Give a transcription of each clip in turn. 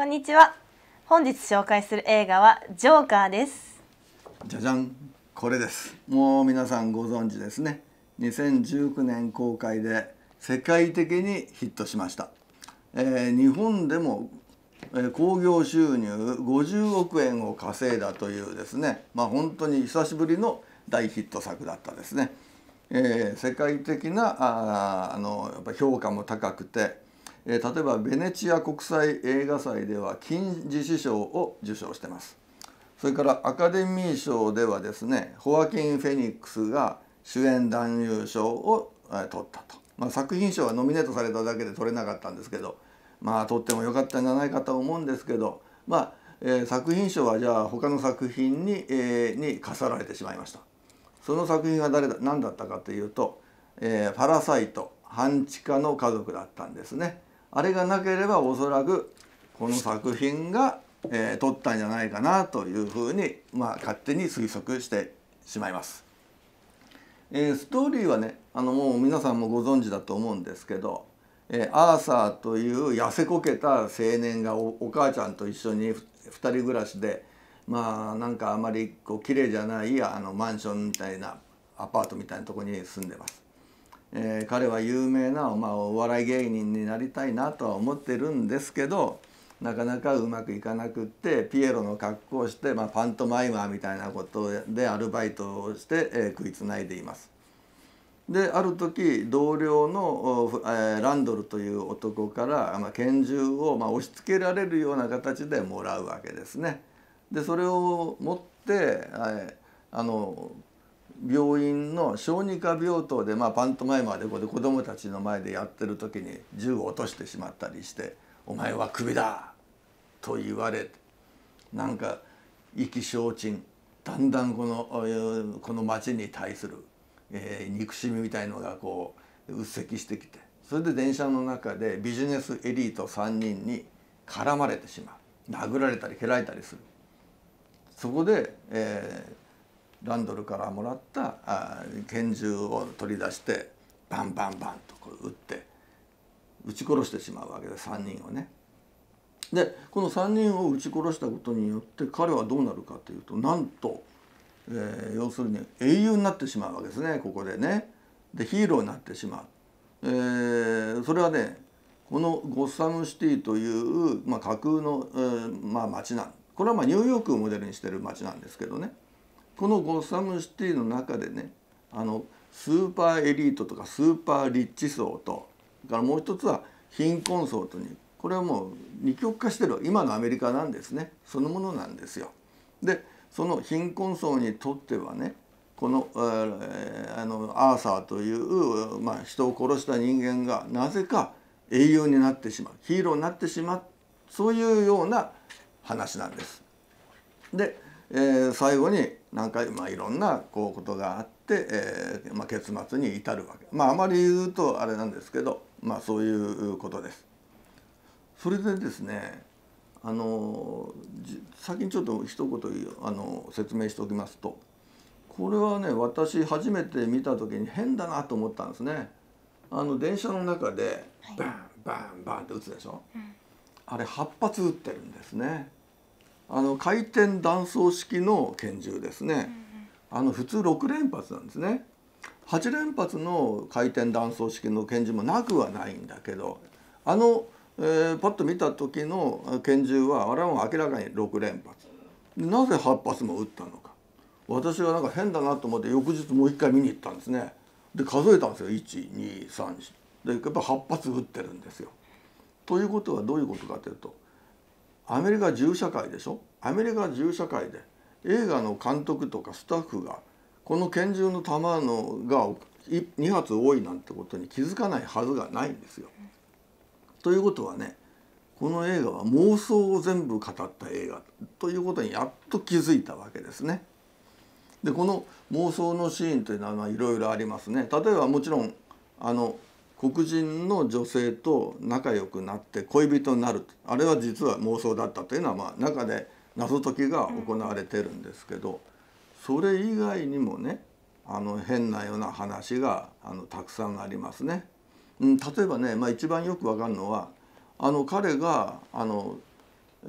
こんにちは。本日紹介する映画はジョーカーです。じゃじゃん。これです。もう皆さんご存知ですね。2019年公開で世界的にヒットしました、えー、日本でも興行収入50億円を稼いだというですね。まあ本当に久しぶりの大ヒット作だったですね、えー、世界的なああのやっぱ評価も高くて、例えばベネチア国際映画祭では金獅子賞を受賞してますそれからアカデミー賞ではですねホアキン・フェニックスが主演男優賞を、取ったと、まあ、作品賞はノミネートされただけで取れなかったんですけどまあ取ってもよかったんじゃないかと思うんですけどまあ、えー、作品賞はじゃあ他の作品に,、えー、に課さられてしまいました。その作品は誰だ何だったかというと「えー、パラサイト半地下の家族」だったんですね。あれがなければおそらくこの作品が、えー、撮ったんじゃないかなというふうに、まあ、勝手に推測してしまいます。えー、ストーリーはねあのもう皆さんもご存知だと思うんですけどえアーサーという痩せこけた青年がお母ちゃんと一緒に2人暮らしでまあなんかあまりこう綺麗じゃないあのマンションみたいなアパートみたいなとこに住んでます。えー、彼は有名な、まあ、お笑い芸人になりたいなとは思ってるんですけどなかなかうまくいかなくってピエロの格好をして、まあ、パントマイマーみたいなことでアルバイトをして、えー、食いつないでいます。である時同僚の、えランドルという男から、まあ、拳銃を、まあ、押し付けられるような形でもらうわけですね。でそれを持って、えあの病院の小児科病棟で、まあ、パントマイマーでこで子供たちの前でやってる時に銃を落としてしまったりして「お前はクビだ!」と言われてなんか意気消沈だんだんこのこの町に対するえー、憎しみみたいのがこううっせきしてきてそれで電車の中でビジネスエリート3人に絡まれてしまう殴られたり蹴られたりするそこで、えー、ランドルからもらったあ拳銃を取り出してバンバンバンとこう撃って撃ち殺してしまうわけで3人をね。でこの3人を撃ち殺したことによって彼はどうなるかというとなんとえー、要するに英雄になってしまうわけですねここでね。でヒーローになってしまう。えー、それはねこのゴッサムシティという、まあ、架空の、えーまあ、町なんこれはまあニューヨークをモデルにしてる町なんですけどねこのゴッサムシティの中でねあのスーパーエリートとかスーパーリッチ層とからもう一つは貧困層とにこれはもう二極化してる今のアメリカなんですねそのものなんですよ。でその貧困層にとってはねこの,、えー、あのアーサーという、まあ、人を殺した人間がなぜか英雄になってしまうヒーローになってしまうそういうような話なんです。で、えー、最後になんか、まあ、いろんなこうことがあって、えーまあ、結末に至るわけまああまり言うとあれなんですけど、まあ、そういうことです。それでですねあの先にちょっと一言あの説明しておきますとこれはね私初めて見た時に変だなと思ったんですね。あの電車の中でバンバンバンって撃つでしょ、うん、あれ8発撃ってるんですね。あの回転弾倉式の拳銃ですね。あの普通6連発なんですね。8連発の回転弾倉式の拳銃もなくはないんだけどあのえー、パッと見た時の拳銃はあれは明らかに6連発なぜ8発も撃ったのか私はなんか変だなと思って翌日もう一回見に行ったんですねで数えたんですよ1234でやっぱ8発撃ってるんですよ。ということはどういうことかというとアメリカ銃社会でしょ？アメリカ銃社会で映画の監督とかスタッフがこの拳銃の弾のが2発多いなんてことに気づかないはずがないんですよ。ということはねこの映画は妄想を全部語った映画ということにやっと気づいたわけですね。でこの妄想のシーンというのはいろいろありますね。例えばもちろんあの黒人の女性と仲良くなって恋人になるあれは実は妄想だったというのはまあ中で謎解きが行われてるんですけどそれ以外にもねあの変なような話があのたくさんありますね。うん、例えばね、まあ、一番よくわかるのはあの彼があの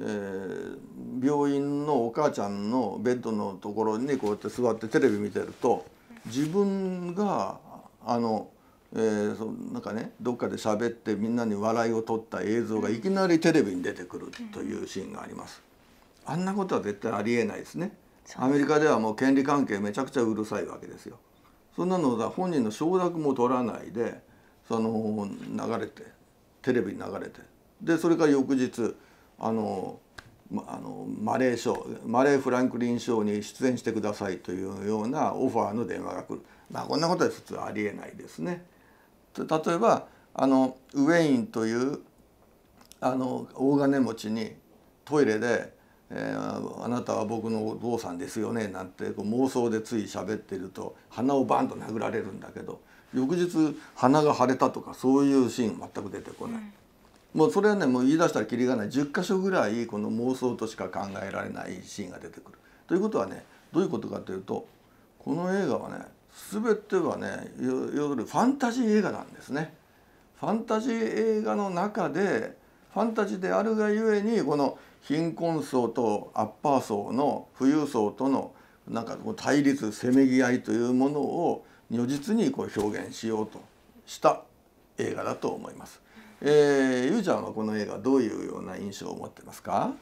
えー、病院のお母ちゃんのベッドのところにこうやって座ってテレビ見てると自分があの、えー、そなんかねどっかで喋ってみんなに笑いを取った映像がいきなりテレビに出てくるというシーンがあります。あんなことは絶対ありえないですね。アメリカではもう権利関係めちゃくちゃうるさいわけですよ。そんなのだ本人の承諾も取らないでその流れてテレビに流れてでそれから翌日あのあのマレー賞マレー・フランクリン賞に出演してくださいというようなオファーの電話が来る、まあ、こんなことは普通ありえないですね。例えばあのウェインというあの大金持ちにトイレでえー、あなたは僕のお父さんですよね」なんてこう妄想でつい喋ってると鼻をバンと殴られるんだけど翌日鼻が腫れたとかそういうシーン全く出てこない、うん、もうそれはねもう言い出したらきりがない。10箇所ぐらいこの妄想としか考えられないシーンが出てくる。ということはねどういうことかというとこの映画はね全てはね要するにファンタジー映画なんですね。ファンタジー映画の中でファンタジーであるがゆえにこの貧困層とアッパー層の富裕層とのなんかこう対立せめぎ合いというものを如実にこう表現しようとした映画だと思います。えー、ゆうちゃんはこの映画どういうような印象を持ってますか？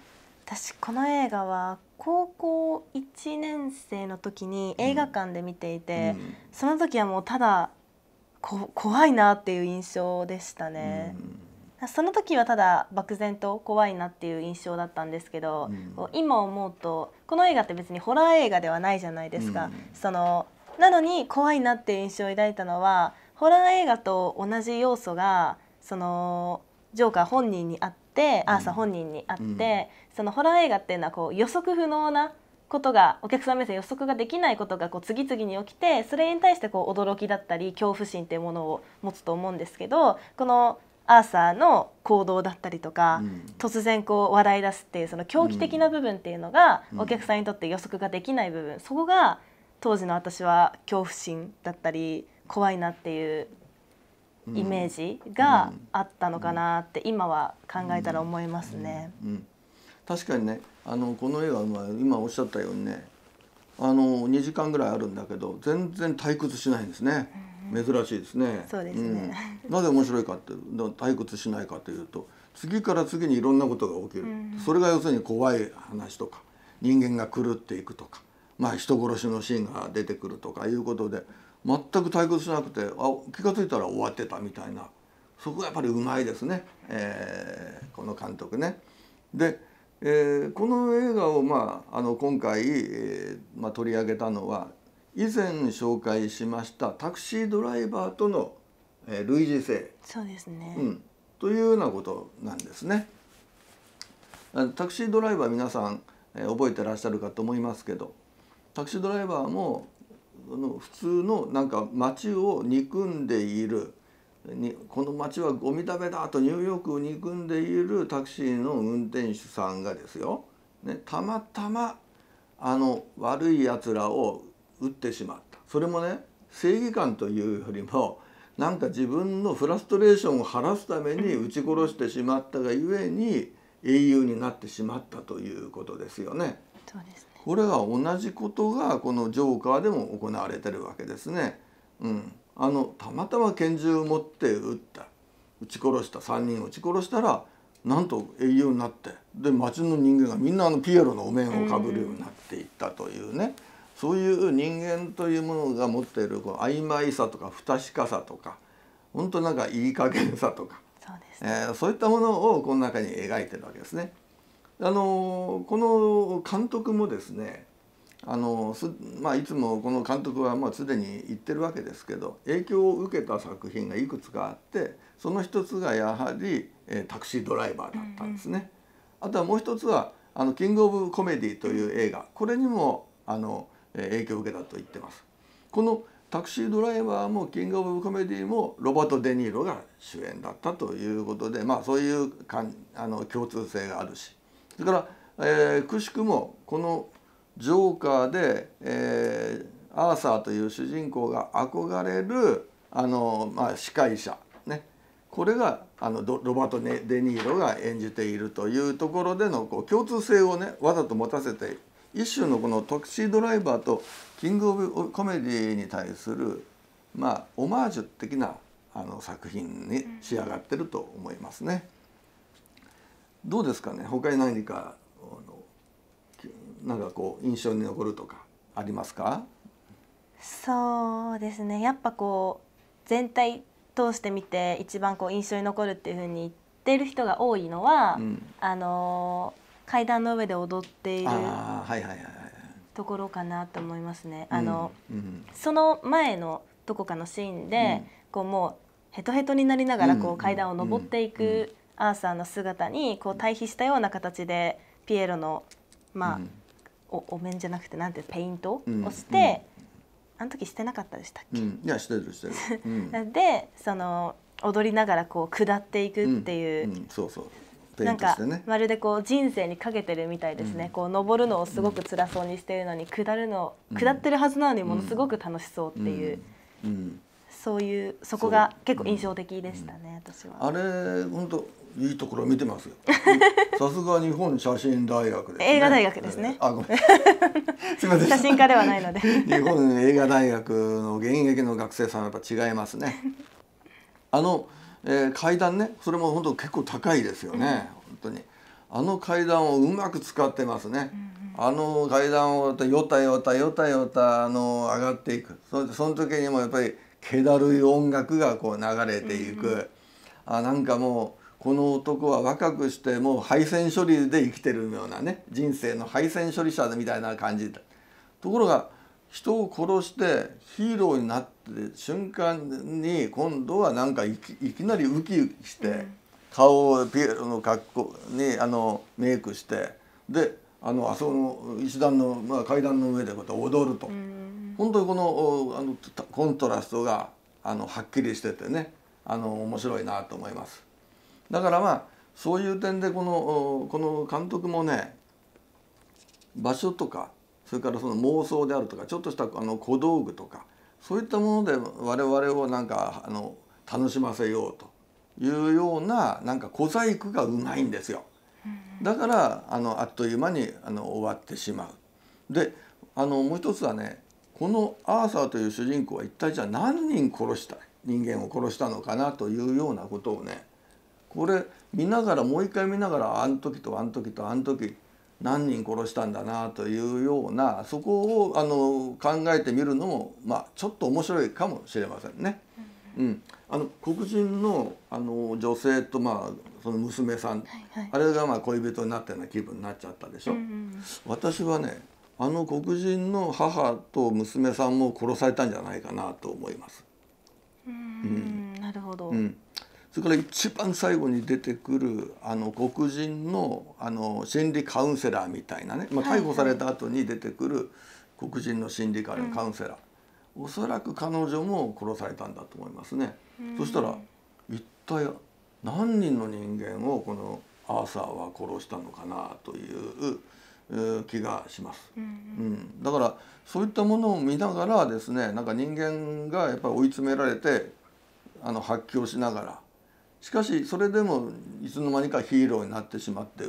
私この映画は高校1年生の時に映画館で見ていて、うん、その時はもうただこ怖いなっていう印象でしたね。うんその時はただ漠然と怖いなっていう印象だったんですけど、うん、今思うとこの映画って別にホラー映画ではないじゃないですか。うん、そのなのに怖いなっていう印象を抱いたのはホラー映画と同じ要素がそのジョーカー本人にあって、アーサー本人にあって、そのホラー映画っていうのはこう予測不能なことがお客さん目線予測ができないことがこう次々に起きてそれに対してこう驚きだったり恐怖心っていうものを持つと思うんですけどこのアーサーの行動だったりとか、うん、突然こう笑い出すっていうその狂気的な部分っていうのが、お客さんにとって予測ができない部分そこが当時の私は恐怖心だったり怖いなっていうイメージがあったのかなって今は考えたら思いますね。確かにねあのこの映画は今おっしゃったようにねあの2時間ぐらいあるんだけど全然退屈しないんですね。珍しいですね。そうですね、うん、なぜ面白いかって退屈しないかというと次から次にいろんなことが起きる、うん、それが要するに怖い話とか人間が狂っていくとか、まあ、人殺しのシーンが出てくるとかいうことで全く退屈しなくてあ気が付いたら終わってたみたいな。そこがやっぱりうまいですね、えー、この監督ね。で、えー、この映画を、まあ、あの今回、えーまあ、取り上げたのは以前紹介しましたタクシードライバーとの、えー、類似性。そうですね、うん、というようなことなんですね。タクシードライバー皆さん、えー、覚えてらっしゃるかと思いますけどタクシードライバーもの普通のなんか街を憎んでいる。にこの街はゴミだめだとニューヨークを憎んでいるタクシーの運転手さんがですよ、ね、たまたまあの悪いやつらを撃ってしまった。それもね正義感というよりもなんか自分のフラストレーションを晴らすために撃ち殺してしまったがゆえに英雄になってしまったということですよね。そうですねこれは同じことがこのジョーカーでも行われてるわけですね。うん、あのたまたま拳銃を持って撃った撃ち殺した3人を撃ち殺したらなんと英雄になってで町の人間がみんなあのピエロのお面をかぶるようになっていったというね。うんそういう人間というものが持っているこの曖昧さとか不確かさとか本当なんかいい加減さとかそうです、ね、えー、そういったものをこの中に描いてるわけですね。あのこの監督もですねあのす、まあ、いつもこの監督はまあすでに言ってるわけですけど影響を受けた作品がいくつかあってその一つがやはり、えー、タクシードライバーだったんですね。うんうん、あとはもう一つはあのキング・オブ・コメディという映画これにもあの影響を受けたと言ってます。このタクシードライバーもキングオブコメディもロバート・デ・ニーロが主演だったということでまあそういうかんあの共通性があるしそれから、えー、くしくもこのジョーカーで、えー、アーサーという主人公が憧れるあの、まあ、司会者ねこれがあのロバート・デ・ニーロが演じているというところでのこう共通性をねわざと持たせて一種のこのトクシードライバーとキング・オブ・コメディに対するまあオマージュ的なあの作品に仕上がってると思いますね。どうですかね？他に何かなんかこう印象に残るとかありますか？そうですね。やっぱこう全体通してみて一番こう印象に残るっていうふうに言ってる人が多いのは、うん、あの階段の上で踊っているところかなと思いますね。あの、うん。うん、その前のどこかのシーンで、こうもうヘトヘトになりながらこう階段を上っていくアーサーの姿にこう対比したような形でピエロのまあ、おお面じゃなくてなんてペイントをして、あの時してなかったでしたっけ、いやしてるしてる、でその踊りながらこう下っていくっていう、そうそう。なんかまるでこう人生にかけてるみたいですね、こう登るのをすごく辛そうにしてるのに下るの下ってるはずなのにものすごく楽しそうっていう、そういうそこが結構印象的でしたね、私は。あれ本当いいところ見てますよ。さすが日本写真大学です、ね、映画大学ですね。あ、ごめん。すみません。写真家ではないので。日本映画大学の現役の学生さんはやっぱ違いますね。あの、えー、階段ね、それも本当結構高いですよね。うん、本当に。あの階段をうまく使ってますね。うんうん、あの階段をよたよたよたよたあの上がっていく。そその時にもやっぱり気だるい音楽がこう流れていく。うんうん、あなんかもう。この男は若くしてもう配線処理で生きてるようなね人生の配線処理者みたいな感じだところが人を殺してヒーローになって瞬間に今度はなんかいきなりウキウキして顔をピエロの格好にあのメイクしてであのあそこの石段の、まあ、階段の上でこう踊ると本当にこのあのコントラストがあのはっきりしててねあの面白いなと思います。だからまあそういう点でこのこの監督もね場所とかそれからその妄想であるとかちょっとしたあの小道具とかそういったもので我々をなんかあの楽しませようというようななんか小細工がうまいんですよ。だからあのあっという間にあの終わってしまう。であのもう一つはねこのアーサーという主人公は一体じゃあ何人殺した人間を殺したのかなというようなことをね。これ見ながらもう一回見ながらあの時とあの時とあの時何人殺したんだなというようなそこをあの考えてみるのも、まあ、ちょっと面白いかもしれませんね。うん、あの黒人のあの女性と、まあ、その娘さん、はいはい、あれがまあ恋人になったような気分になっちゃったでしょ。うんうん、私はねあの黒人の母と娘さんも殺されたんじゃないかなと思います。うん、なるほど、うん。それから一番最後に出てくるあの黒人のあの心理カウンセラーみたいなね、まあ、逮捕された後に出てくる黒人の心理カウンセラー、うん、おそらく彼女も殺されたんだと思いますね。そしたら一体何人の人間をこのアーサーは殺したのかなという気がします、うん、うん、だからそういったものを見ながらですねなんか人間がやっぱり追い詰められてあの発狂しながら。しかしそれでもいつの間にかヒーローになってしまって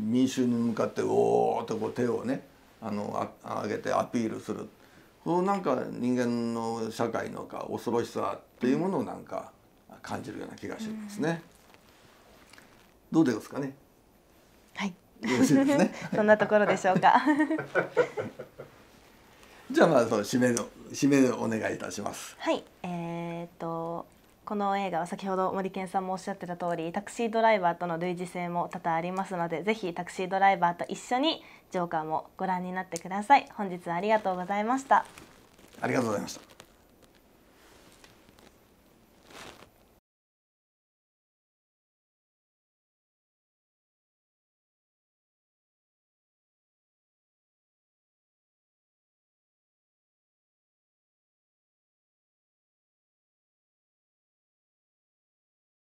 民衆に向かっておおとこう手をねあの上げてアピールする。このなんか人間の社会のか恐ろしさっていうものをなんか感じるような気がしますね。どうですかね？はい。よろしいですね。そんなところでしょうか。じゃあまず締めの締めをお願いいたします。はい。えー、っとこの映画は先ほど森健さんもおっしゃってた通りタクシードライバーとの類似性も多々ありますのでぜひタクシードライバーと一緒にジョーカーもご覧になってください本日はありがとうございましたありがとうございました